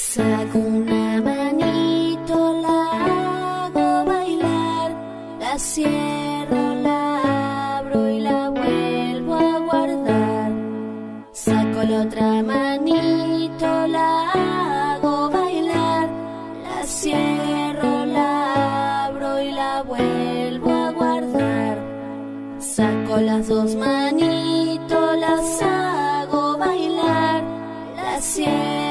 Saco una manito, la hago bailar, la cierro, la abro y la vuelvo a guardar. Saco la otra manito, la hago bailar, la cierro, la abro y la vuelvo a guardar. Saco las dos manitos, las hago bailar, la cierro.